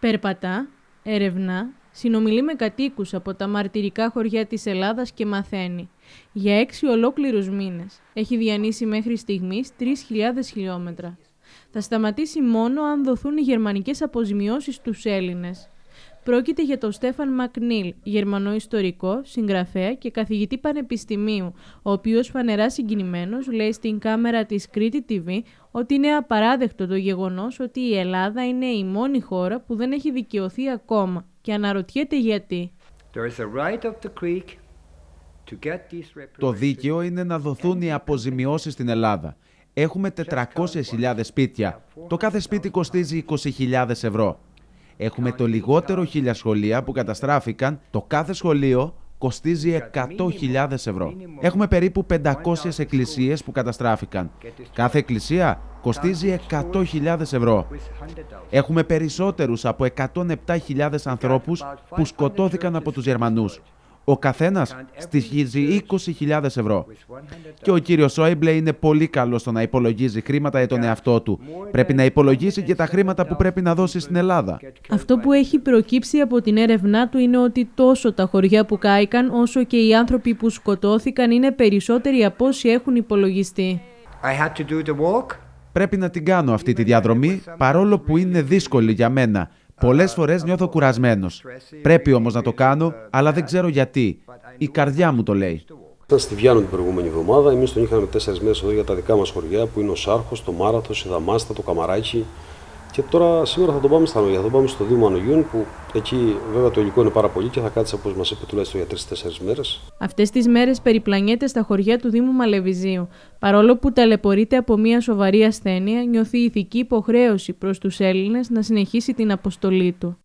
Περπατά, ερευνά, συνομιλεί με κατοίκους από τα μαρτυρικά χωριά της Ελλάδας και μαθαίνει. Για έξι ολόκληρους μήνες έχει διανύσει μέχρι στιγμής 3.000 χιλιόμετρα. Θα σταματήσει μόνο αν δοθούν οι γερμανικές αποζημιώσεις στους Έλληνες. Πρόκειται για τον Στέφαν Μακνίλ, Γερμανό ιστορικό, συγγραφέα και καθηγητή πανεπιστημίου, ο οποίος φανερά συγκινημένος λέει στην κάμερα της Κρήτη TV ότι είναι απαράδεκτο το γεγονός ότι η Ελλάδα είναι η μόνη χώρα που δεν έχει δικαιωθεί ακόμα και αναρωτιέται γιατί. Το δίκαιο είναι να δοθούν οι αποζημιώσεις στην Ελλάδα. Έχουμε 400.000 σπίτια. Το κάθε σπίτι κοστίζει 20.000 ευρώ. Έχουμε το λιγότερο χίλια σχολεία που καταστράφηκαν. Το κάθε σχολείο κοστίζει 100.000 ευρώ. Έχουμε περίπου 500 εκκλησίες που καταστράφηκαν. Κάθε εκκλησία κοστίζει 100.000 ευρώ. Έχουμε περισσότερους από 107.000 ανθρώπους που σκοτώθηκαν από τους Γερμανούς. Ο καθένας στοιχίζει 20.000 ευρώ. Και ο κύριος Σόιμπλε είναι πολύ καλός στο να υπολογίζει χρήματα για τον εαυτό του. Πρέπει να υπολογίσει και τα χρήματα που πρέπει να δώσει στην Ελλάδα. Αυτό που έχει προκύψει από την έρευνά του είναι ότι τόσο τα χωριά που κάηκαν, όσο και οι άνθρωποι που σκοτώθηκαν είναι περισσότεροι από όσοι έχουν υπολογιστεί. Πρέπει να την κάνω αυτή τη διαδρομή, παρόλο που είναι δύσκολη για μένα. Πολλές φορές νιώθω κουρασμένος. Πρέπει όμως να το κάνω, αλλά δεν ξέρω γιατί. Η καρδιά μου το λέει. Ήταν στη Βιάνο την προηγούμενη εβδομάδα. Εμείς τον είχαμε τέσσερις μέρε εδώ για τα δικά μας χωριά που είναι ο Σάρχος, το Μάραθο, η Δαμάστα, το Καμαράκι. Και τώρα σήμερα θα τον πάμε στα Νόγια. Θα τον πάμε στο Δήμο Ανογιούν που εκεί βέβαια το υλικό είναι πάρα πολύ και θα κάτσει όπως μας είπε τουλάχιστον για τρει-τέσσερι μέρες. Αυτές τις μέρες περιπλανιέται στα χωριά του Δήμου Μαλεβιζίου. Παρόλο που ταλαιπωρείται από μια σοβαρή ασθένεια, νιώθει ηθική υποχρέωση προς τους Έλληνες να συνεχίσει την αποστολή του.